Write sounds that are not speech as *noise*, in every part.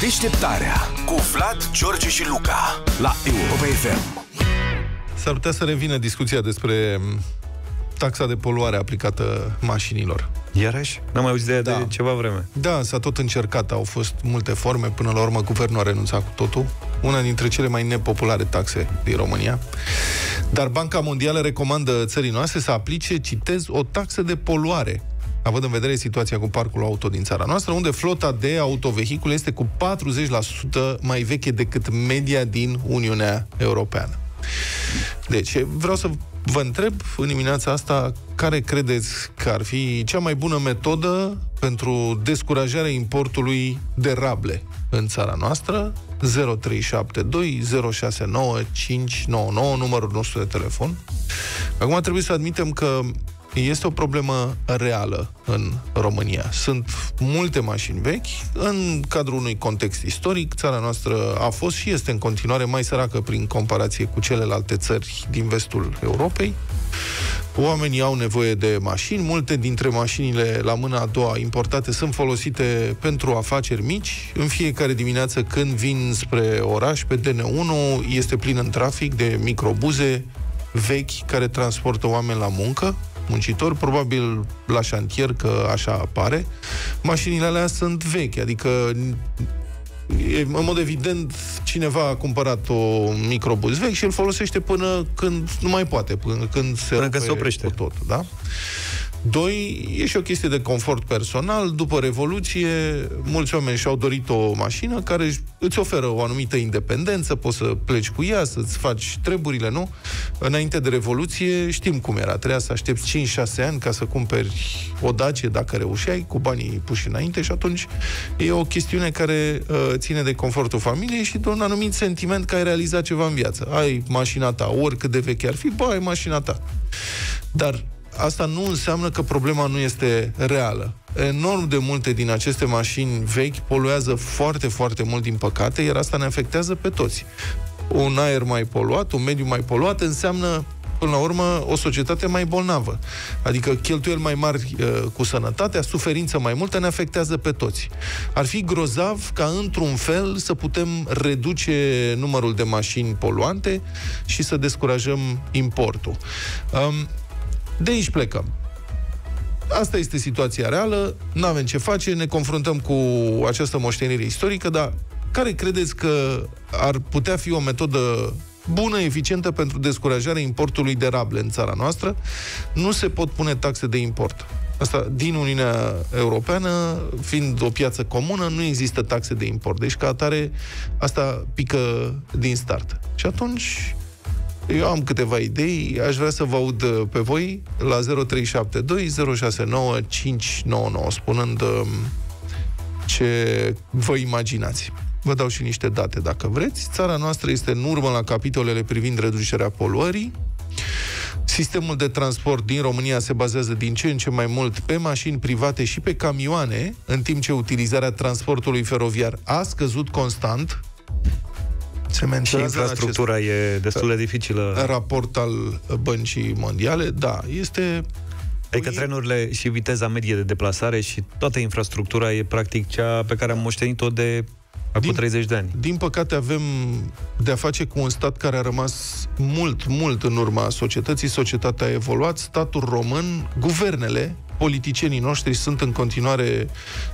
Deșteptarea cu Vlad, George și Luca la Europa FM. S-ar putea să revină discuția despre taxa de poluare aplicată mașinilor. Iarăși? N-am mai auzit de Da. de ceva vreme. Da, s-a tot încercat, au fost multe forme, până la urmă guvernul a renunțat cu totul. Una dintre cele mai nepopulare taxe din România. Dar Banca Mondială recomandă țării noastre să aplice, citez, o taxă de poluare având în vedere situația cu parcul auto din țara noastră, unde flota de autovehicule este cu 40% mai veche decât media din Uniunea Europeană. Deci, vreau să vă întreb în dimineața asta care credeți că ar fi cea mai bună metodă pentru descurajarea importului de rable în țara noastră 0372 069 599 numărul nostru de telefon. Acum trebuie să admitem că este o problemă reală în România. Sunt multe mașini vechi în cadrul unui context istoric. Țara noastră a fost și este în continuare mai săracă prin comparație cu celelalte țări din vestul Europei. Oamenii au nevoie de mașini, multe dintre mașinile la mâna a doua importate sunt folosite pentru afaceri mici. În fiecare dimineață când vin spre oraș pe DN1 este plin în trafic de microbuze vechi care transportă oameni la muncă muncitori, probabil la șantier, că așa apare. Mașinile alea sunt vechi, adică e, în mod evident, cineva a cumpărat o microbuz vechi și îl folosește până când nu mai poate, până când se, Până când se oprește. cu tot, da? Doi, e și o chestie de confort personal. După Revoluție, mulți oameni și-au dorit o mașină care îți oferă o anumită independență, poți să pleci cu ea, să-ți faci treburile, nu? Înainte de Revoluție, știm cum era. Trebuia să aștepți 5-6 ani ca să cumperi o Dacie, dacă reușeai, cu banii puși înainte și atunci e o chestiune care uh, ține de confortul familiei și de un anumit sentiment că ai realizat ceva în viață. Ai mașina ta, oricât de veche ar fi, bă, ai mașina ta. Dar asta nu înseamnă că problema nu este reală. Enorm de multe din aceste mașini vechi poluează foarte, foarte mult, din păcate, iar asta ne afectează pe toți. Un aer mai poluat, un mediu mai poluat, înseamnă până la urmă, o societate mai bolnavă. Adică cheltuieli mai mari uh, cu sănătatea, suferință mai multă, ne afectează pe toți. Ar fi grozav ca, într-un fel, să putem reduce numărul de mașini poluante și să descurajăm importul. Um, de aici plecăm. Asta este situația reală, nu avem ce face, ne confruntăm cu această moștenire istorică, dar care credeți că ar putea fi o metodă bună, eficientă pentru descurajarea importului de rable în țara noastră? Nu se pot pune taxe de import. Asta, din Uniunea Europeană, fiind o piață comună, nu există taxe de import. Deci, ca atare, asta pică din start. Și atunci, eu am câteva idei, aș vrea să vă aud uh, pe voi la 0372 069 599, spunând um, ce vă imaginați. Vă dau și niște date dacă vreți. Țara noastră este în urmă la capitolele privind reducerea poluării. Sistemul de transport din România se bazează din ce în ce mai mult pe mașini private și pe camioane, în timp ce utilizarea transportului feroviar a scăzut constant. Se Și menționează în acest infrastructura e destul de dificilă. raport al Băncii Mondiale, da, este Adică trenurile și viteza medie de deplasare și toată infrastructura e practic cea pe care am moștenit-o de acum Din- 30 de ani. Din păcate avem de-a face cu un stat care a rămas mult, mult în urma societății. Societatea a evoluat, statul român, guvernele, politicienii noștri sunt în continuare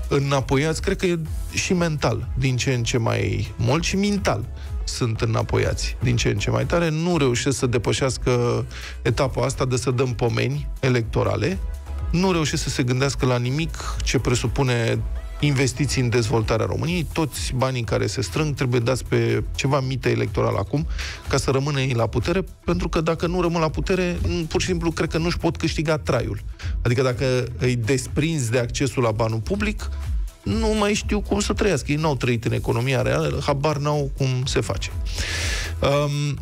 înapoiați, cred că e și mental, din ce în ce mai mult și mental sunt înapoiați. Din ce în ce mai tare, nu reușesc să depășească etapa asta de să dăm pomeni electorale, nu reușesc să se gândească la nimic ce presupune investiții în dezvoltarea României, toți banii care se strâng trebuie dați pe ceva mită electoral acum, ca să rămână ei la putere, pentru că dacă nu rămân la putere, m, pur și simplu cred că nu-și pot câștiga traiul. Adică dacă îi desprinzi de accesul la banul public, nu mai știu cum să trăiască. Ei n-au trăit în economia reală, habar n-au cum se face. Um,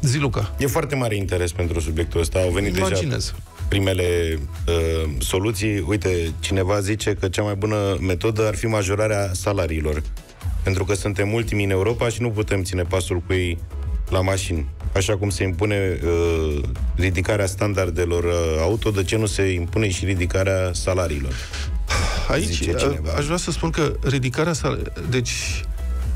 zi, Luca. E foarte mare interes pentru subiectul ăsta. Au venit deja Imaginez. primele uh, soluții. Uite, cineva zice că cea mai bună metodă ar fi majorarea salariilor. Pentru că suntem ultimii în Europa și nu putem ține pasul cu ei la mașini. Așa cum se impune uh, ridicarea standardelor uh, auto, de ce nu se impune și ridicarea salariilor? Aici zice cineva. aș vrea să spun că ridicarea sal- deci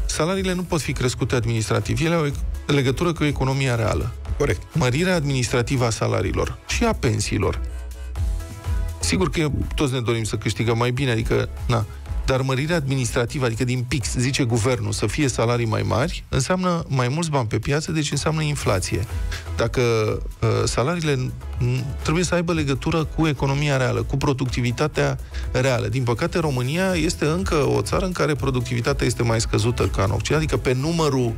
salariile nu pot fi crescute administrativ. Ele au e- legătură cu economia reală. Corect. Mărirea administrativă a salariilor și a pensiilor. Sigur că toți ne dorim să câștigăm mai bine, adică, na, dar mărirea administrativă, adică din pix, zice guvernul, să fie salarii mai mari, înseamnă mai mulți bani pe piață, deci înseamnă inflație. Dacă uh, salariile n- trebuie să aibă legătură cu economia reală, cu productivitatea reală. Din păcate, România este încă o țară în care productivitatea este mai scăzută ca în Occident, adică pe numărul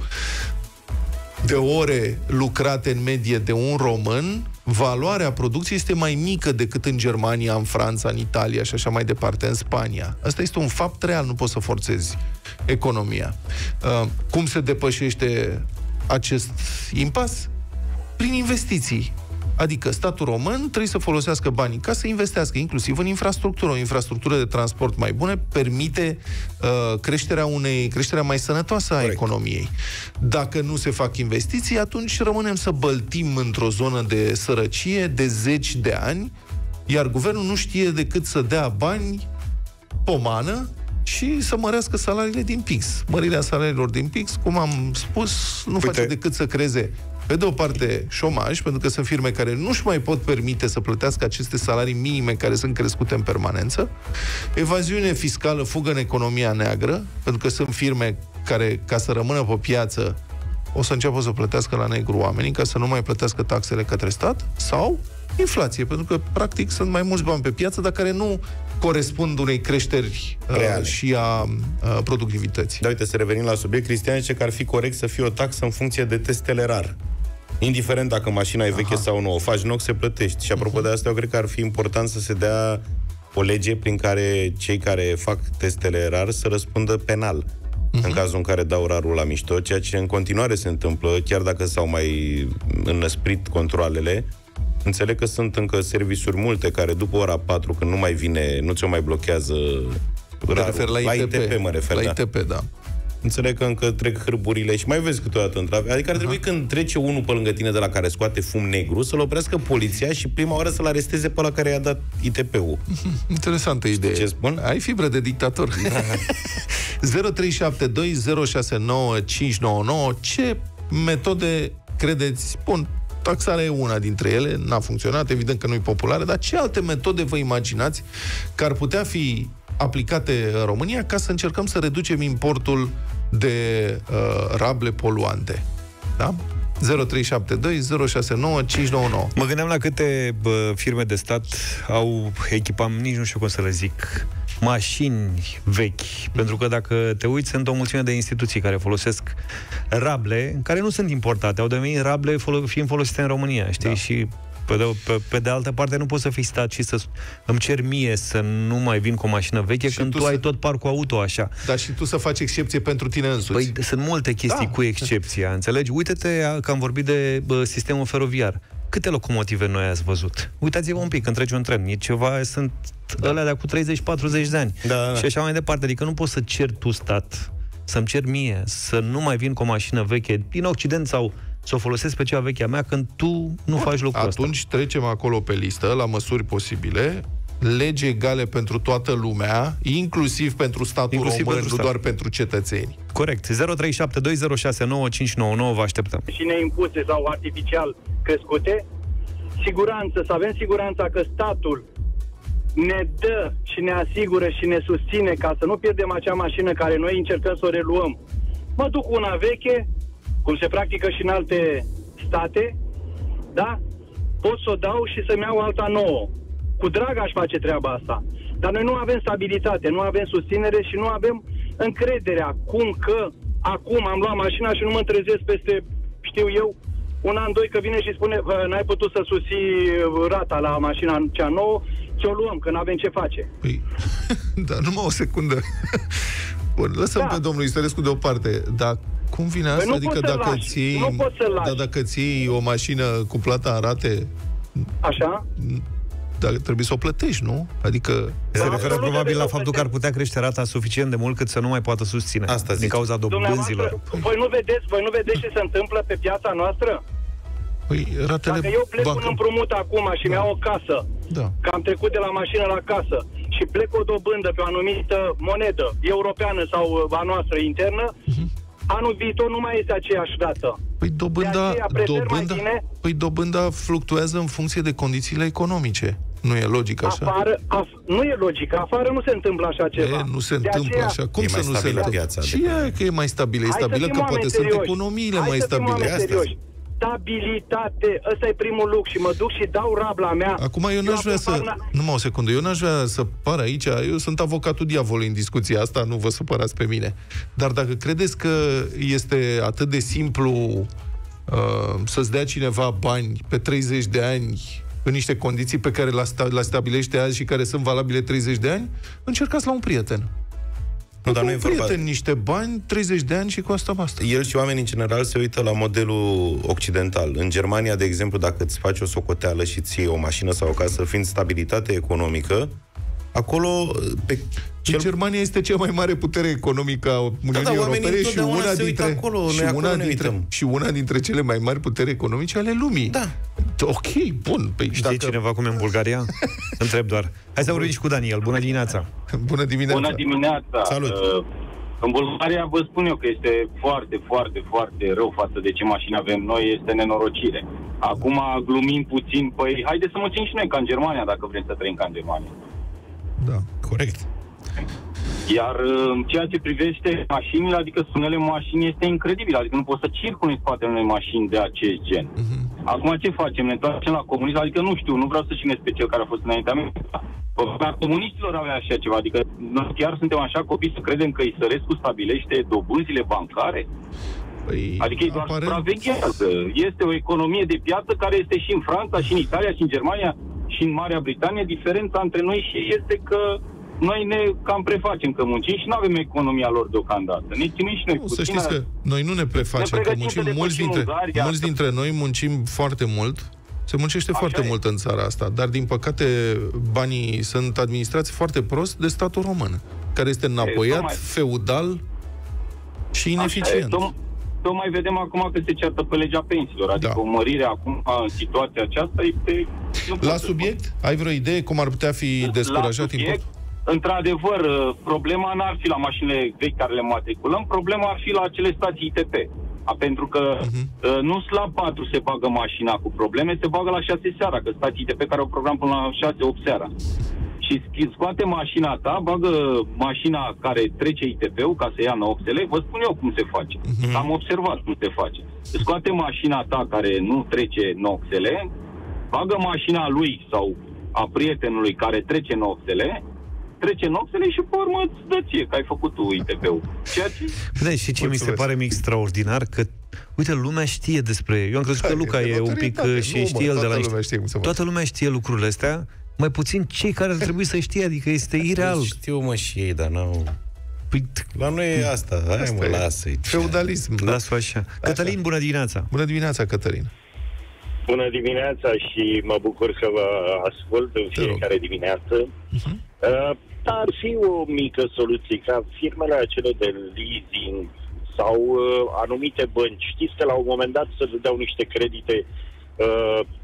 de ore lucrate în medie de un român, valoarea producției este mai mică decât în Germania, în Franța, în Italia și așa mai departe, în Spania. Asta este un fapt real, nu poți să forțezi economia. Uh, cum se depășește acest impas? Prin investiții. Adică statul român trebuie să folosească banii ca să investească inclusiv în infrastructură. O infrastructură de transport mai bună permite uh, creșterea unei creșterea mai sănătoasă a Corect. economiei. Dacă nu se fac investiții, atunci rămânem să băltim într-o zonă de sărăcie de zeci de ani, iar guvernul nu știe decât să dea bani pomană și să mărească salariile din PIX. Mărirea salariilor din PIX, cum am spus, nu Uite. face decât să creeze pe de o parte, șomaj, pentru că sunt firme care nu-și mai pot permite să plătească aceste salarii minime care sunt crescute în permanență, evaziune fiscală, fugă în economia neagră, pentru că sunt firme care, ca să rămână pe piață, o să înceapă să plătească la negru oamenii ca să nu mai plătească taxele către stat, sau inflație, pentru că, practic, sunt mai mulți bani pe piață, dar care nu corespund unei creșteri uh, Reale. și a uh, productivității. Dar uite, să revenim la subiect, Cristian zice că ar fi corect să fie o taxă în funcție de testele rar. Indiferent dacă mașina e veche sau nu, o faci nou, se plătești. Și apropo de asta, eu cred că ar fi important să se dea o lege prin care cei care fac testele rar să răspundă penal. În cazul în care dau rarul la mișto, ceea ce în continuare se întâmplă, chiar dacă s-au mai înăsprit controlele, Înțeleg că sunt încă servisuri multe care după ora 4, când nu mai vine, nu ți-o mai blochează Te rarul. refer la ITP. la ITP mă refer, La da. ITP, da. Înțeleg că încă trec hârburile și mai vezi câteodată în trafic. Adică ar trebui când trece unul pe lângă tine de la care scoate fum negru, să-l oprească poliția și prima oară să-l aresteze pe la care i-a dat ITP-ul. *laughs* Interesantă idee. ce spun? Ai fibră de dictator. *laughs* 0372069599 Ce metode credeți? Bun, taxarea e una dintre ele, n-a funcționat, evident că nu e populară, dar ce alte metode vă imaginați că ar putea fi aplicate în România ca să încercăm să reducem importul de uh, rable poluante? Da? 0372 069 599 Mă gândeam la câte bă, firme de stat au echipam, nici nu știu cum să le zic, mașini vechi. Pentru că dacă te uiți, sunt o mulțime de instituții care folosesc rable, care nu sunt importate, au devenit rable folo- fiind folosite în România, știi? Da. Și pe de, pe, pe de altă parte nu poți să fii stat și să îmi cer mie să nu mai vin cu o mașină veche Și când tu tu, să- ai tot parcul auto așa. Dar și tu să faci excepție pentru tine însuți. Păi sunt multe chestii Da. cu excepția, înțelegi? Uite-te că am vorbit de bă, sistemul feroviar. Câte locomotive noi ați văzut? Uitați-vă un pic, când trece un tren. E ceva, sunt da. alea de cu 30-40 de ani. Da, da. Și așa mai departe. Adică nu poți să cer tu stat, să-mi cer mie, să nu mai vin cu o mașină veche din Occident sau să o folosesc pe cea veche a mea când tu nu faci lucrul ăsta. Atunci trecem acolo pe listă, la măsuri posibile, legi egale pentru toată lumea, inclusiv pentru statul Inclusiv român, pentru nu stat. doar pentru cetățeni. Corect. 0372069599 vă așteptăm. și neimpuse sau artificial crescute, siguranță, să avem siguranța că statul ne dă și ne asigură și ne susține ca să nu pierdem acea mașină care noi încercăm să o reluăm. Mă duc cu una veche, cum se practică și în alte state, da? Pot să o dau și să-mi iau alta nouă. Cu drag aș face treaba asta. Dar noi nu avem stabilitate, nu avem susținere și nu avem încrederea. Cum că acum am luat mașina și nu mă trezesc peste, știu eu, un an, doi, că vine și spune "Bă, n-ai putut să susții rata la mașina cea nouă, ce o luăm, că n-avem ce face. Păi, *laughs* da, numai o secundă. *laughs* Bun, lăsăm Da. pe domnul Istorescu deoparte, dar cum vine asta? Păi nu adică poți să-l dacă lași, ți iei, nu poți să-l lași. da, dacă ți iei o mașină cu plata în rate, Așa? da, trebuie să o plătești, nu? Adică Se Da, referă absolut, probabil trebuie la să faptul că ar putea crește rata suficient de mult cât să nu mai poată susține. Asta din zic. cauza dobânzilor. Dumneavoastră, voi nu vedeți, voi nu vedeți ce se întâmplă pe piața noastră? păi, ratele Dacă eu plec bancă- un împrumut acum și mi-au o casă, Da. că am trecut de la mașină la casă și plec o dobândă pe o anumită monedă europeană sau uh, a noastră internă, anul viitor nu mai este aceeași dată. Păi dobânda, aceea prefer mai dobânda, bine- păi dobânda fluctuează în funcție de condițiile economice. Nu e logic așa? Afară, af, nu e logică, afară nu se întâmplă așa ceva. E, nu se De întâmplă aceea, așa. Cum E să mai nu se stabilă întâmplă? piața, Și de e că e mai stabilă. E Hai să stabilă fim că oameni poate sunt serioși. economiile Hai mai să fim stabile. oameni Asta serioși. Stabilitate, ăsta e primul lucru și mă duc și dau rabla mea. Acum eu n-aș vrea să... acum parna- Numai o secundă. Eu n-aș vrea să par aici... Eu sunt avocatul diavolului în discuția asta, nu vă supărați pe mine. Dar dacă credeți că este atât de simplu uh, să-ți dea cineva bani pe 30 de ani în niște condiții pe care le sta- le stabilește azi și care sunt valabile 30 de ani, încercați la un prieten. Nu, dar nu e un vorba... prieten niște bani, 30 de ani și cu asta basta. El și oamenii în general se uită la modelul occidental. În Germania, de exemplu, dacă îți faci o socoteală și ți iei o mașină sau o casă, fiind stabilitate economică, acolo, pe Cel... Germania este cea mai mare putere economică a Uniunii Da, da, oamenii Europene și întotdeauna una, se uită dintre, acolo, și, noi acolo una ne dintre, uităm. și una dintre cele mai mari puteri economice ale lumii. Da. Ok, bun. Păi Știi dacă... cineva cum e în Bulgaria? *laughs* Întreb doar. Hai să vorbim și cu Daniel. Bună dimineața! Bună dimineața. Bună dimineața! Salut. Uh, În Bulgaria vă spun eu că este foarte, foarte, foarte rău față de ce mașini avem noi, este nenorocire. Acum glumim puțin, păi haideți să muncim și noi ca în Germania, dacă vrem să trăim ca în Germania. Da. Corect. Iar uh, în ceea ce privește mașinile, adică sunele mașini este incredibil, adică nu poți să circuli în spatele unei mașini de acest gen. Acum ce facem? Ne întoarcem la comunism? Adică nu știu, nu vreau să cine pe cel care a fost înaintea mea. Dar comuniștilor avea așa ceva, adică noi chiar suntem așa copii să credem că Isărescu stabilește dobânzile bancare? Păi, Adică ei doar aparent- supraveghează. Este o economie de piață care este și în Franța, și în Italia, și în Germania, și în Marea Britanie. Diferența între noi și ei este că noi ne cam prefacem că muncim și nu avem economia lor deocamdată. Ne chinuim și noi Nu, să puțin. știți că noi nu ne prefacem, Ne că pregătim să muncim mulți depășim dintre, Ungaria. mulți dintre noi muncim foarte mult. Se muncește Așa foarte e. mult în țara asta, dar din păcate banii sunt administrați foarte prost de statul român, care este înapoiat, tocmai. feudal și Așa e. ineficient. Tom- Tocmai vedem acum că se ceartă pe legea pensiilor. Adică Da. o mărire acum în situația aceasta este... Nu pot La să subiect, ai vreo idee cum ar putea fi descurajat la subiect, importul? într-adevăr, uh, problema n-ar fi la mașinile vechi care le matriculăm, problema ar fi la acele stații ITP. A, pentru că Mhm. uh, nu la 4 se bagă mașina cu probleme, se bagă la 6 seara, că stații ITP care au program până la 6-8 seara. Și schi- scoate mașina ta, bagă mașina care trece ITP-ul ca să ia noxele, vă spun eu cum se face. Mhm. Am observat cum se face. Scoate mașina ta care nu trece noxele, bagă mașina lui sau a prietenului care trece noxele, trece noxele și pe urmă îți dă ție că ai făcut tu ITP-ul. Ceea ce Da, și ce mi se Mulțumesc. pare mie extraordinar? Că, uite, lumea știe despre... Eu am crezut că Da, Luca e e un pic notorietate. uh, și Nu, mă, știe el de toată la lumea știe cum se face. Toată lumea știe lucrurile astea, mai puțin cei care ar trebui să știe, adică este ireal. Știu, mă, și ei, dar n-au... Păi, La noi e asta. Hai, Asta mă, e. lasă-i. Feudalism. Da. las-o așa. Cătălin, bună dimineața! Bună dimineața, Cătălin. Bună dimineața și mă bucur că vă ascult în Te rog. fiecare dimineață. Mhm. Uh, ar fi o mică soluție ca firmele acele de leasing sau uh, anumite bănci, știți că la un moment dat să dădeau niște credite uh,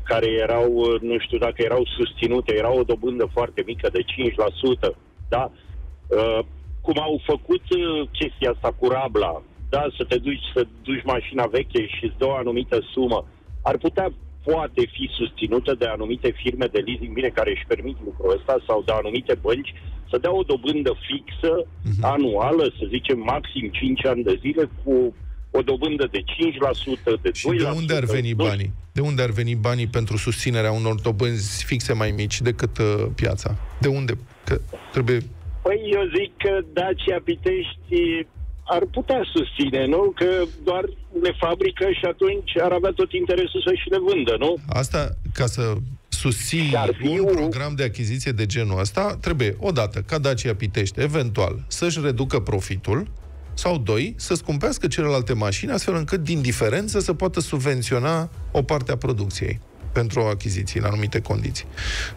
care erau, uh, nu știu dacă erau susținute, era o dobândă foarte mică de 5%, da? Uh, cum au făcut uh, chestia asta cu Rabla, da, să te duci, să duci mașina veche și îți dă o anumită sumă, ar putea poate fi susținută de anumite firme de leasing, bine, care își permit lucrul ăsta, sau de anumite bănci, să dea o dobândă fixă, Mhm. anuală, să zicem maxim 5 ani de zile, cu o dobândă de 5%, de 2%. Și de unde ar veni nu banii? De unde ar veni banii pentru susținerea unor dobânzi fixe mai mici decât uh, piața? De unde? Că trebuie... Păi eu zic că Dacia Pitești ar putea susține, nu? Că doar le fabrică și atunci ar avea tot interesul să și le vândă, nu? Asta, ca să susții Ar fi un un- program de achiziție de genul ăsta, trebuie, odată, ca Dacia Pitești, eventual, să-și reducă profitul, sau doi, să scumpească celelalte mașini, astfel încât, din diferență, să poată subvenționa o parte a producției pentru o achiziție în anumite condiții.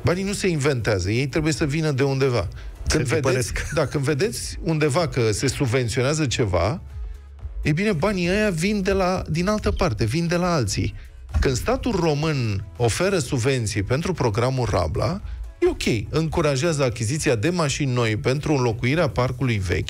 Banii nu se inventează, ei trebuie să vină de undeva. Când vedeți, tipăresc. da, când vedeți undeva că se subvenționează ceva, E bine, banii ăia vin de la, din altă parte, vin de la alții. Când statul român oferă subvenții pentru programul Rabla, E ok, încurajează achiziția de mașini noi pentru înlocuirea parcului vechi,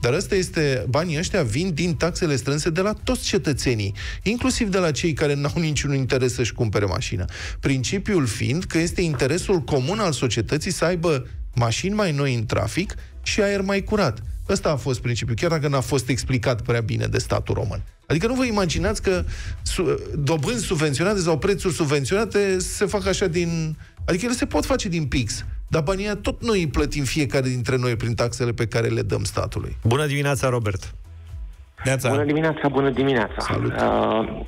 dar asta este, banii ăștia vin din taxele strânse de la toți cetățenii, inclusiv de la cei care n-au niciun interes să-și cumpere mașină. Principiul fiind că este interesul comun al societății să aibă mașini mai noi în trafic și aer mai curat. Ăsta a fost principiul, chiar dacă n-a fost explicat prea bine de statul român. Adică nu vă imaginați că su- dobânzi subvenționate sau prețuri subvenționate se fac așa din... Adică ele se pot face din pix, dar banii tot noi îi plătim fiecare dintre noi prin taxele pe care le dăm statului. Bună dimineața, Robert! Neața. Bună dimineața, bună dimineața! Salut! Uh,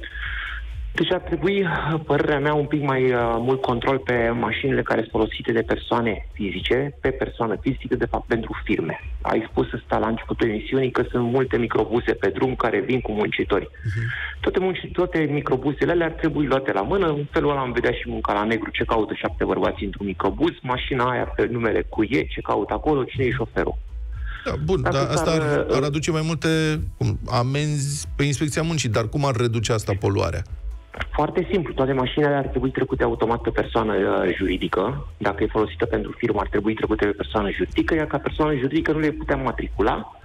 deci ar trebui, părerea mea, un pic mai uh, mult control pe mașinile care sunt folosite de persoane fizice, pe persoană fizică, de fapt, pentru firme. Ai spus asta la începutul emisiunii că sunt multe microbuse pe drum care vin cu muncitori. Uh-huh. Toate, munci, toate microbusele alea ar trebui luate la mână, în felul ăla am vedea și munca la negru, ce caută șapte bărbați într-un microbus, mașina aia pe numele cu e, ce caută acolo, cine e șoferul. Da, bun, dar asta ar, ar aduce mai multe cum, amenzi pe inspecția muncii, dar cum ar reduce asta poluarea? Foarte simplu, toate mașinile ar trebui trecute automat pe persoană uh, juridică. Dacă e folosită pentru firmă, ar trebui trecute pe persoană juridică, iar ca persoană juridică nu le putem matricula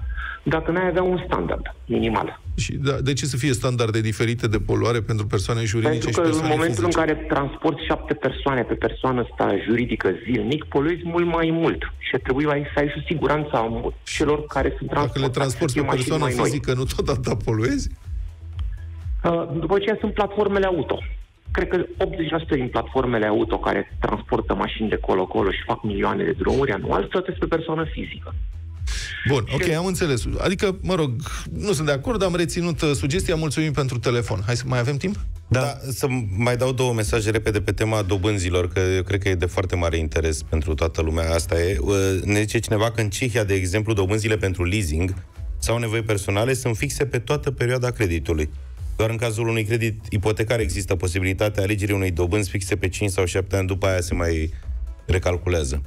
dacă n-ai avea un standard minimal. Și da, de ce să fie standarde diferite de poluare pentru persoane juridice pentru și că persoane în momentul fizice? în care transporti șapte persoane pe persoană asta juridică zilnic, poluezi mult mai mult și trebuie să ai și siguranța celor care sunt Dacă le transporti pe persoană fizică, nu tot atâta poluezi? Uh, după aceea sunt platformele auto. Cred că 80% din platformele auto care transportă mașini de colo-colo și fac milioane de drumuri anual plătesc pe persoană fizică. Bun, ok, am înțeles. Adică, mă rog, nu sunt de acord, am reținut uh, sugestia, mulțumim pentru telefon. Hai să mai avem timp? Da. da, să mai dau două mesaje repede pe tema dobânzilor, că eu cred că e de foarte mare interes pentru toată lumea. Asta e. Uh, ne zice cineva că în Cehia, de exemplu, dobânzile pentru leasing sau nevoi personale sunt fixe pe toată perioada creditului. Doar în cazul unui credit ipotecar există posibilitatea alegerii unei dobânzi fixe pe 5 sau 7 ani, după aia se mai recalculează.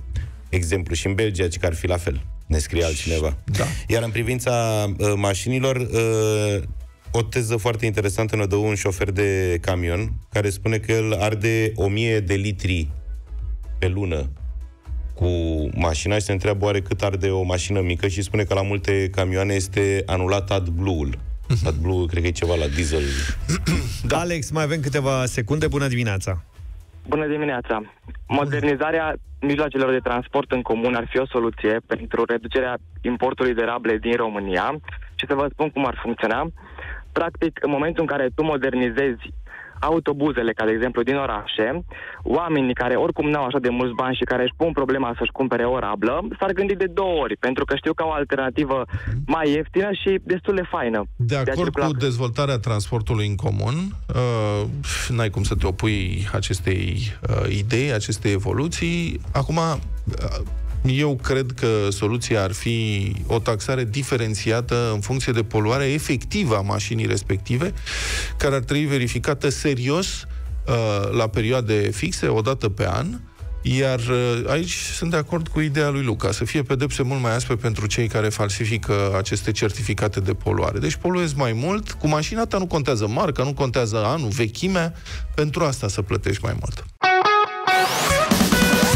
Exemplu, și în Belgia, ci că ar fi la fel, ne scrie altcineva. Da. Iar în privința uh, mașinilor, uh, o teză foarte interesantă ne dă un șofer de camion care spune că el arde 1000 de litri pe lună cu mașina și se întreabă oare cât arde o mașină mică și spune că la multe camioane este anulat AdBlue-ul. AdBlue, cred că e ceva la diesel. *clears throat* Da. Alex, mai avem câteva secunde. Bună dimineața! Bună dimineața! Modernizarea mijloacelor de transport în comun ar fi o soluție pentru reducerea importului de rable din România și să vă spun cum ar funcționa. Practic, în momentul în care tu modernizezi autobuzele, ca de exemplu din orașe, oamenii care oricum n-au așa de mulți bani și care își pun problema să-și cumpere o rablă, s-ar gândi de două ori, pentru că știu că au o alternativă mai ieftină și destul de faină. De acord cu dezvoltarea transportului în comun, uh, n-ai cum să te opui acestei uh, idei, acestei evoluții. Acum, uh, eu cred că soluția ar fi o taxare diferențiată în funcție de poluarea efectivă a mașinii respective, care ar trebui verificată serios uh, la perioade fixe, o dată pe an, iar uh, aici sunt de acord cu ideea lui Luca, să fie pedepse mult mai aspre pentru cei care falsifică aceste certificate de poluare. Deci poluezi mai mult, cu mașina ta nu contează marca, nu contează anul, vechimea, pentru asta să plătești mai mult.